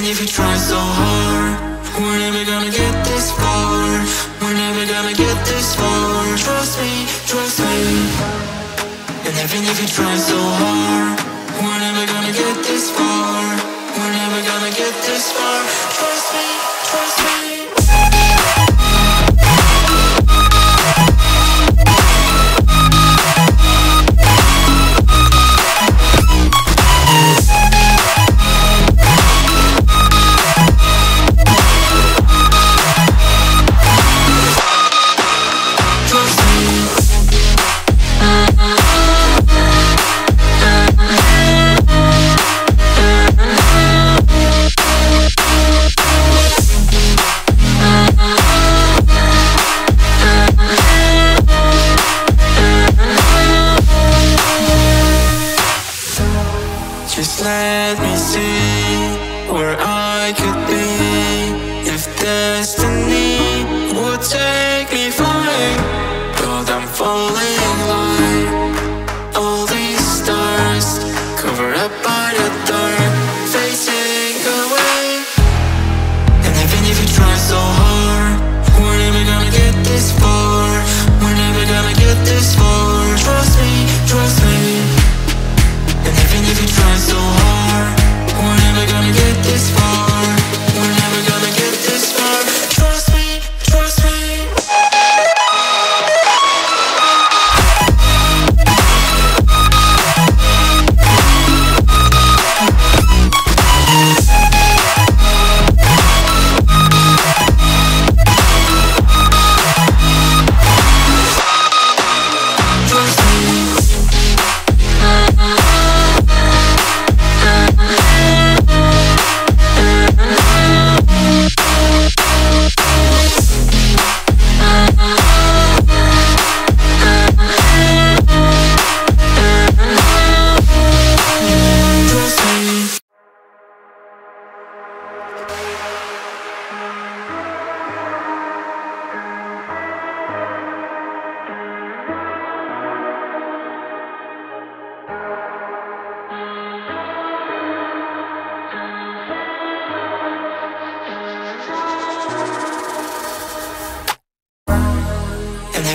if you try so hard, we're never gonna get this far. We're never gonna get this far. Trust me, trust me. And even if you try so hard, we're never gonna get this far. We're never gonna get this far. Trust me, trust me. Take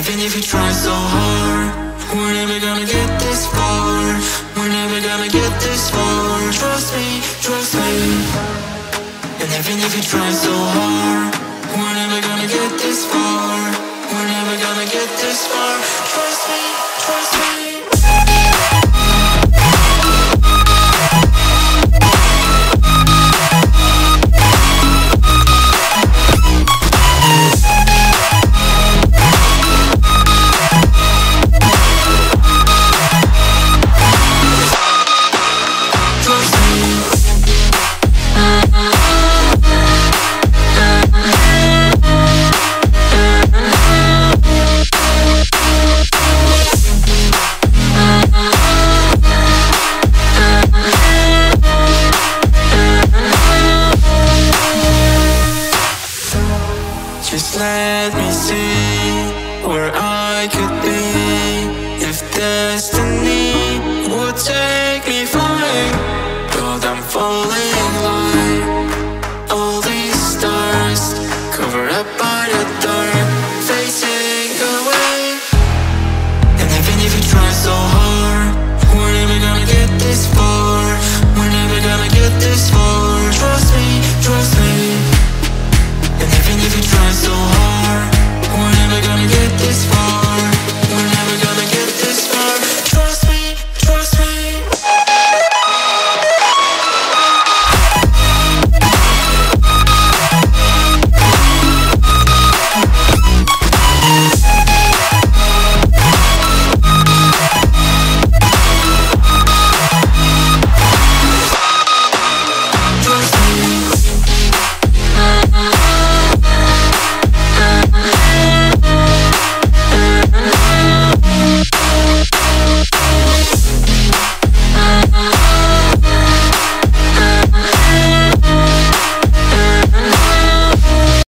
even if you try so hard, we're never gonna get this far. We're never gonna get this far. Trust me, trust me. And even if you try so hard, we're never gonna get this far. We're never gonna get this far. Trust me, trust me. let me see where I could be if destiny would take me flying. But I'm falling.